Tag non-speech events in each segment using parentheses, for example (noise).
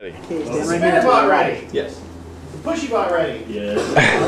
Okay, stand right here. bot ready. Yes. Pushy bot ready. Yes. (laughs)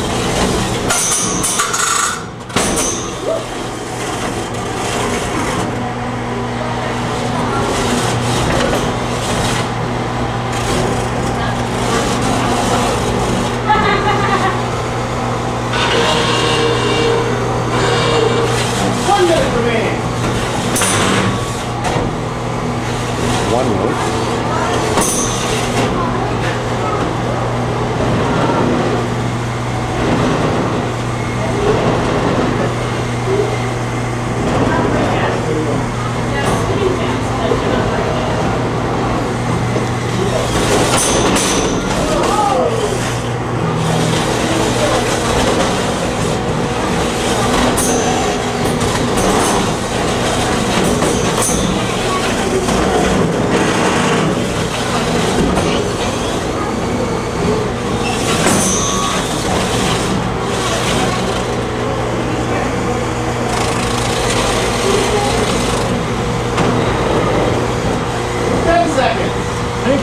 one note.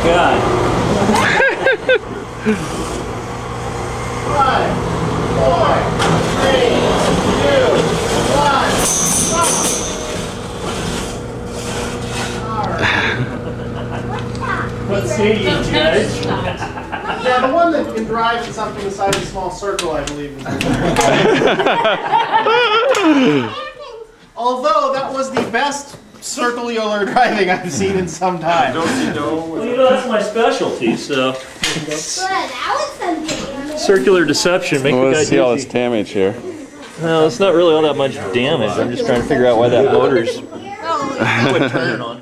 God. Five, four, three, two, one, stop. What say you, Judge? Yeah, the one that can drive to something the size of a small circle, I believe. (laughs) Although that was the best circular driving I've seen in some time. Well, you know, that's my specialty, so. Good, that was something. Circular deception, make the guy Let's see all this damage here. No, it's not really all that much damage. I'm just trying to figure out why that motor's (laughs) oh, quit turning on.